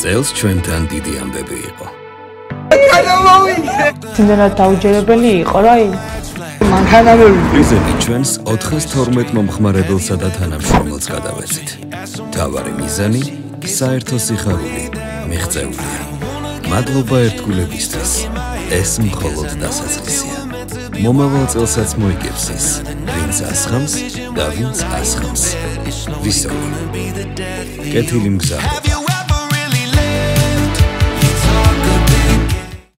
წელს ჩვენთან დიდი ამბები იყო. ძინდანად დაუჯერებელი იყო რა ის. მანქანალები პრიზები ჩვენს 412 მომხმარებელსა და თანამშრომელს გადავეცით. თავარი მიზანი საერთო სიხარული მიღწეულია. მადლობა ერთგულებისთვის. ეს მხოლოდ დასაწყისია. მომავალ წელსაც მოიგებს ის, ვინც ასხამს და ვინც ასხამს. ვისაუბრ. კეთილი მგზავრება.